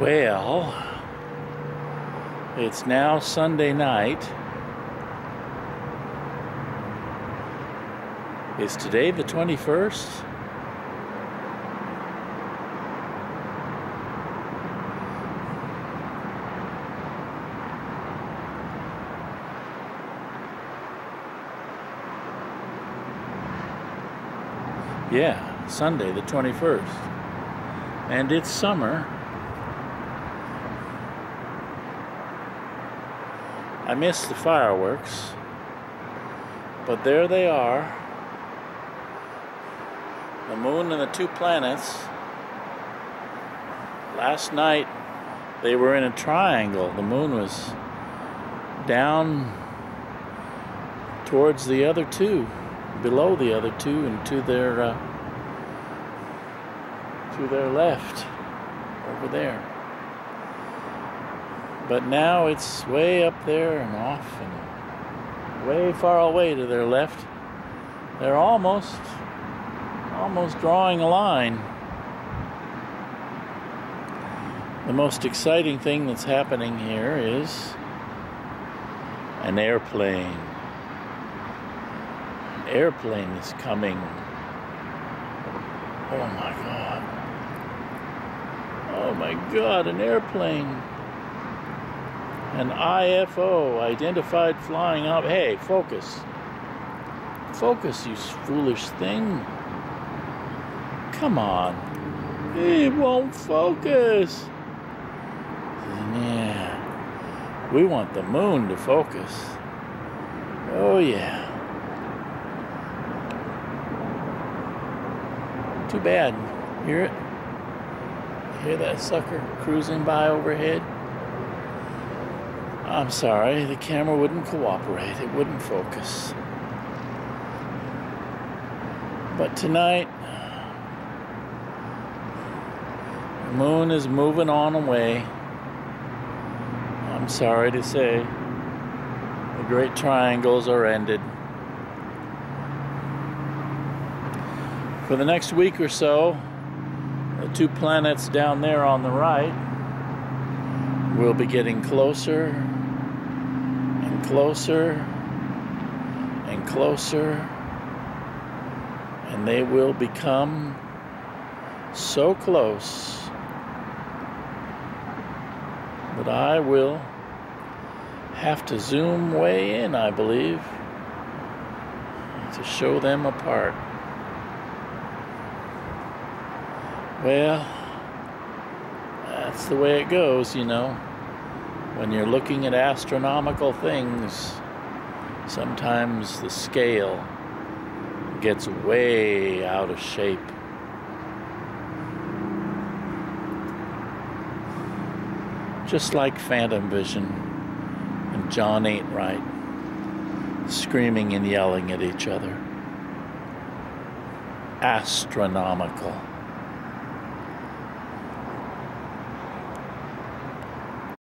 Well, it's now Sunday night. Is today the 21st? Yeah, Sunday the 21st. And it's summer. I missed the fireworks, but there they are. The moon and the two planets. Last night they were in a triangle. The moon was down towards the other two, below the other two, and to their uh, to their left, over there. But now it's way up there and off and way far away to their left. They're almost, almost drawing a line. The most exciting thing that's happening here is an airplane. An airplane is coming. Oh my God. Oh my God, an airplane an IFO, identified flying up. Hey, focus. Focus, you foolish thing. Come on. It won't focus. Yeah. We want the moon to focus. Oh, yeah. Too bad. Hear it? Hear that sucker cruising by overhead? I'm sorry, the camera wouldn't cooperate. It wouldn't focus. But tonight, the moon is moving on away. I'm sorry to say, the great triangles are ended. For the next week or so, the two planets down there on the right will be getting closer and closer and closer, and they will become so close that I will have to zoom way in, I believe, to show them apart. Well, that's the way it goes, you know when you're looking at astronomical things, sometimes the scale gets way out of shape. Just like Phantom Vision and John Ain't Right, screaming and yelling at each other. Astronomical.